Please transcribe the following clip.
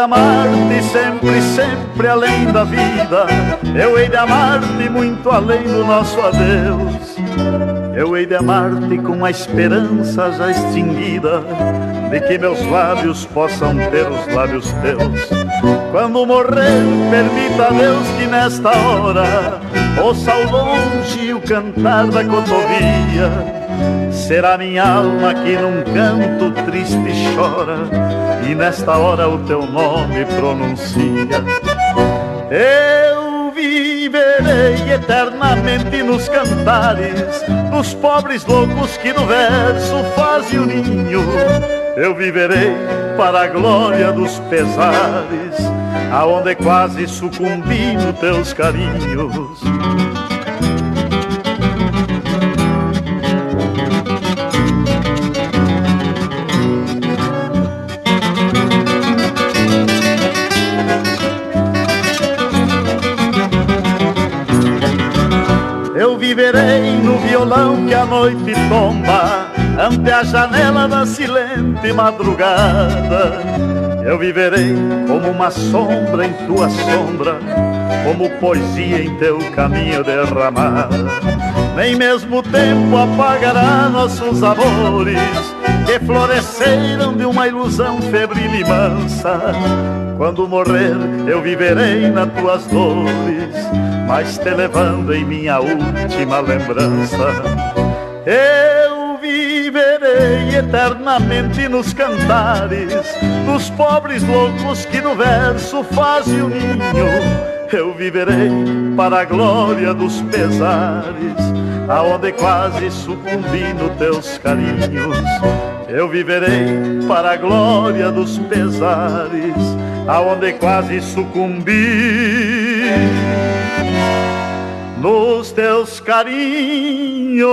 amar-te sempre, sempre além da vida. Eu hei de amar-te muito além do nosso adeus. Eu hei de amar-te com a esperança já extinguida de que meus lábios possam ter os lábios teus. Quando morrer, permita a Deus que nesta hora ouça ao longe o cantar da cotovia Será minha alma que num canto triste chora E nesta hora o teu nome pronuncia. Eu viverei eternamente nos cantares Dos pobres loucos que no verso fazem o ninho. Eu viverei para a glória dos pesares Aonde quase sucumbi nos teus carinhos viverei no violão que a noite tomba Ante a janela da silente madrugada. Eu viverei como uma sombra em tua sombra Como poesia em teu caminho derramada Nem mesmo o tempo apagará nossos amores Que floresceram de uma ilusão febril e mansa Quando morrer eu viverei nas tuas dores mas te levando em minha última lembrança. Eu viverei eternamente nos cantares dos pobres loucos que no verso fazem o ninho. Eu viverei para a glória dos pesares, aonde quase sucumbi nos teus carinhos. Eu viverei para a glória dos pesares, aonde quase sucumbi nos teus carinhos.